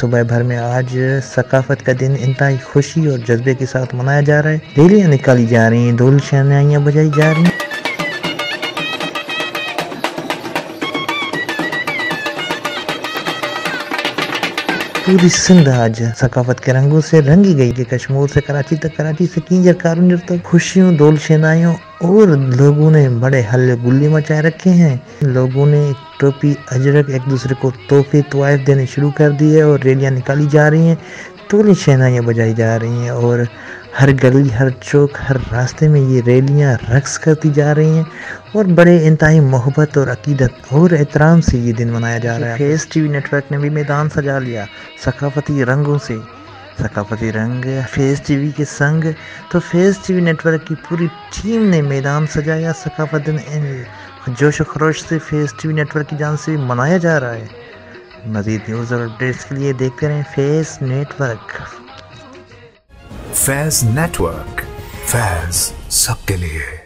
सुबह भर में आज सकाफत का दिन इंतहाई खुशी और जज्बे के साथ मनाया जा रहा है। रैलियाँ निकाली जा रही हैं धूल शहनाइयाँ बजाई जा रही हैं। पूरी सिंध आज सकाफत के रंगों से रंगी गई कि कश्मीर से कराची तक कराची से किंजर कारंजर तक खुशियों, दोल शेनाइयों और लोगों ने बड़े हल्ले गुल्ली मचाए रखे हैं। लोगों ने टोपी, अजरक, एक दूसरे को तोहफे तोाइफ देने शुरू कर दिए और रैलियाँ निकाली जा रही हैं। तोली शहनाइयाँ बजाई जा रही हैं और हर गली हर चौक हर रास्ते में ये रैलियाँ रक्स करती जा रही हैं और बड़े इंतहाई मोहब्बत और अकीदत और एहतराम से ये दिन मनाया जा रहा है। फेस टीवी नेटवर्क ने भी मैदान सजा लिया सकाफती रंगों से। सकाफती रंग फेस टीवी के संग तो फेस टीवी नेटवर्क की पूरी टीम ने मैदान सजाया सकाफत जोश खरोश से फेस टीवी नेटवर्क की जान से मनाया जा रहा है। मजीद न्यूज़ और अपडेट्स के लिए देखते रहें फेस नेटवर्क। फैज नेटवर्क, फैज सबके लिए।